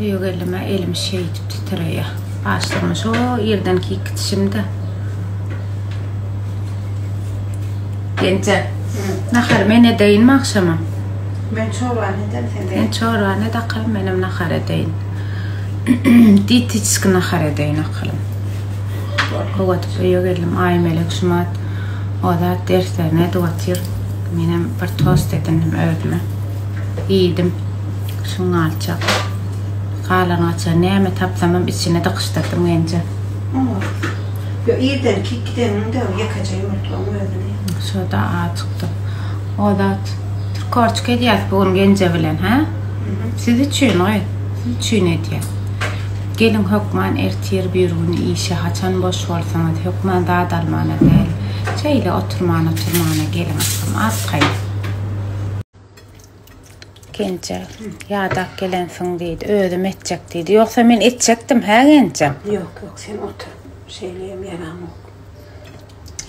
Öýe geldimä elim şeýdip titreýär. Başlygyň şo irden kikitişimde. Genje. Nahary men edeýinmi agşama? Men çorbany ederin sen. Men çorbany edakaýyn, menem nahar edeýin. Diýtitiçki nahar edeýin akylym. Owadyp öýe geldim. Aýmelek şumat ozat derslerini edip otyr. Menem bir tost edindim özüme. Iýdim. Şuň galçak. Galangaça näme tapsamam içine dykyşdyrdym genje. Olar. Ýo irden ki gideniňde ýekeje ýumurtgaň özüni. Şo-da ajykdym. O zat. Trkorçik edýäs bu gün genje bilen, hä? Siz üçin goý. Siz üçin edýän. Gelin hökman ertir bir gün işe haçan boş bolsaňyz, hökman zat almana däl. Şeýle oturman-oturmana geliň akşam. Arkaýyn. Genje, ýadap gelensiň diýdi. Özüm etjek diýdi. Ýogsa men etjekdim, hä Genje? Ýok, ýok, sen otur. Şeýleýem ýaramok.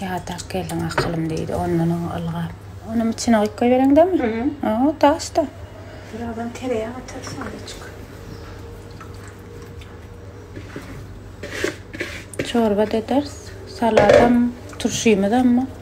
Ýadap geldiň akylym diýdi. Ondan oňa ylgap. Onam içine gyýyp goýbereňdemi? Hä, daşda. Birazam tereýak atarys azajyk. Çorba-da ederis. Salatam, turşymyzam bar.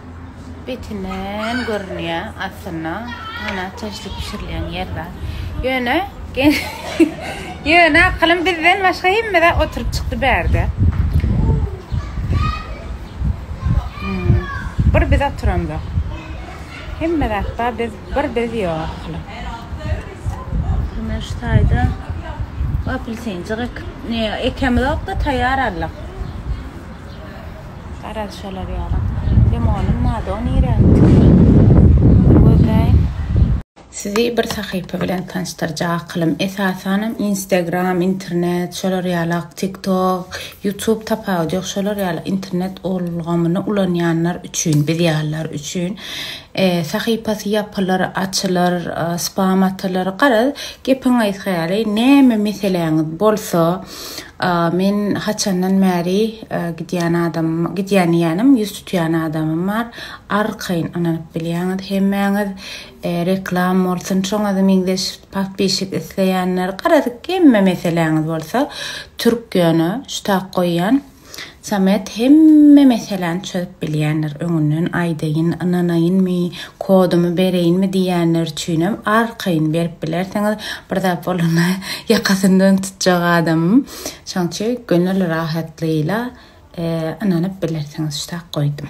betinden görünýär aslynda ana çeşlik bişirilýän ýer zat. Ýöne gen ýöne akylym bizden başga hemmede oturyp çykdy bärde. Hmm, bir biz oturamzok. Hemme zat bar, biz bir biz ýok akylym. Hemen şu taýda apelsinjik ekip, ne ekemizok da taýýar aldyk. Garaz şolar ýaly. Limonym bady o nirä gitsin. Gözleýin. Sizi bir sahypa bilen tanyşdyrjak akylym esasanam instagram internet şolar ýaly tik tok ýutub tapawudy ýok şolar ýaly internet ulgamyny ulanýanlar üçin biz ýalylar üçin sahypasy ýapylar açylar spam atylar garaz gepiň gaýsy ýaly näme meseläňiz bolsa Men haçandan bäri gidýän adamym, gidýän diýýänim, ýüz tutýan adamym bar. Arkaýyn ynanyp bilýäňiz hemmäňiz. Reklam bolsun, şoňa meňzeş papbişik isleýänler, garaz, hemme meseläňiz bolsa türk ýöne, şu tak goýýan. Samet hemme meseläni çözüp bilýändir, öňünden aýdaýyn, ynanaýynmy, kodumy bereýinmi diýýänler üçinem arkaýyn berip bilersiňiz, bir zat bolanda ýakasyndan tutjak adamym, şoň üçin gönül rahatlygyla ynanyp bilersiňiz, şu tak goýdum.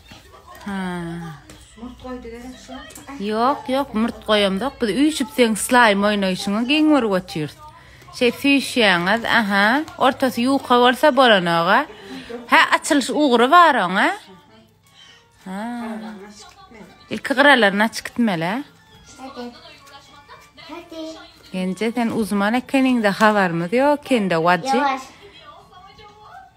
Ha. Murt goýdy gerek şu. Ýok, ýok, murt goýamdok. Biz üýşüp seň slaým oýnaýşyňy geň görüp otyrs. Şey süýşýäňiz, aha. Ortasy ýuka bolsa bolanoga. Ha, açylyş ugry bar oň, ha? Ha. Ilki gyralaryny açyp gitmeli. Hadi. Hadi. Gence sen uzman ekeniňde habarymyz ýok ekende, wajy. Ýavaş.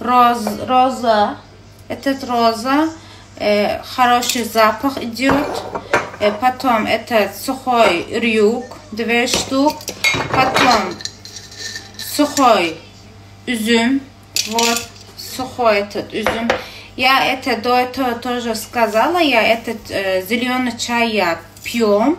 роз, роза. Этот роза, э, хороший запах идет. Э, потом это сухой рюк, две штук. Потом сухой изюм. Вот сухой этот изюм. Я это до этого тоже сказала. Я этот э, зеленый чай я пьем.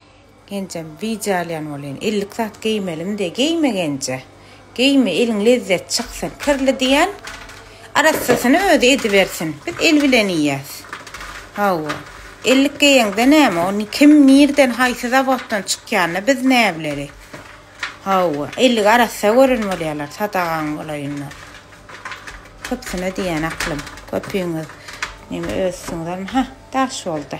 Genjem, Wideo alýan bolýan, ellik zat geýmelimi-de, geýme Genje, geýme, eliň lezzet çyksyn, kirli diýýän, arassasyny özi edibersin, biz el bilen iýýäs. Hawa, ellik geýeňde näme, o kim nirden, haýsy zawoddan çykýanyny biz näbileri. Hawa, elligi arassa gören bolýarlar, sadagaň bolaýynda. Köpüsine diýýän aklym, köpüňiz neme öz üstüňiz alma, hah, daş boldy.